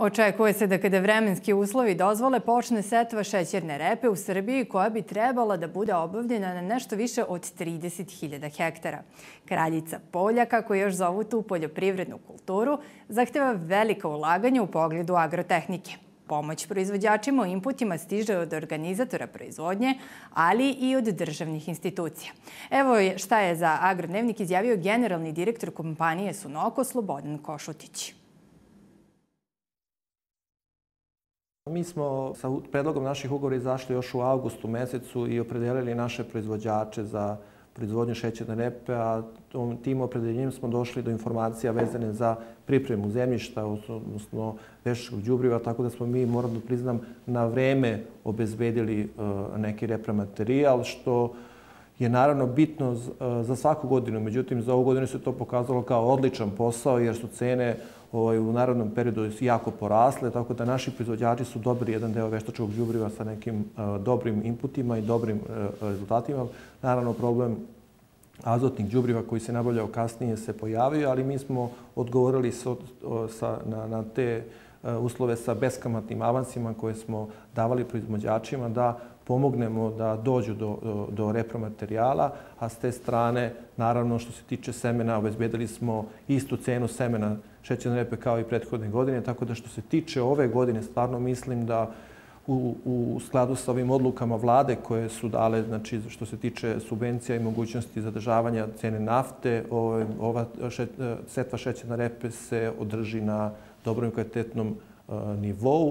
Očekuje se da kada vremenski uslovi dozvole počne setva šećerne repe u Srbiji koja bi trebala da bude obavljena na nešto više od 30.000 hektara. Kraljica polja, kako još zovu tu poljoprivrednu kulturu, zahteva velika ulaganja u pogledu agrotehnike. Pomoć proizvođačima o inputima stiže od organizatora proizvodnje, ali i od državnih institucija. Evo šta je za Agrodnevnik izjavio generalni direktor kompanije Sunoko Slobodan Košutić. Mi smo sa predlogom naših ugovora izašli još u avgustu mesecu i opredelili naše proizvođače za proizvodnju šećerne repe, a tim opredeljenjem smo došli do informacija vezane za pripremu zemljišta, odnosno veštačkog džubriva, tako da smo mi, moram da priznam, na vreme obezbedili e, neki repramaterijal, što je naravno bitno e, za svaku godinu. Međutim, za ovu godinu se to pokazalo kao odličan posao, jer su cene ovaj, u narodnom periodu jako porasle, tako da naši proizvođači su dobili jedan deo veštačkog džubriva sa nekim uh, dobrim inputima i dobrim uh, rezultatima. Naravno, problem azotnih džubriva koji se nabavljao kasnije se pojavio, ali mi smo odgovorili sa, sa, na, na te uslove sa beskamatnim avansima koje smo davali proizvođačima da pomognemo da dođu do, do, do repromaterijala, a s te strane, naravno, što se tiče semena, obezbedili smo istu cenu semena šećerne repe kao i prethodne godine, tako da što se tiče ove godine, stvarno mislim da u, u skladu sa ovim odlukama vlade koje su dale, znači što se tiče subvencija i mogućnosti zadržavanja cene nafte, ova, ova šet, setva šećerne repe se održi na dobrom i kvalitetnom uh, nivou.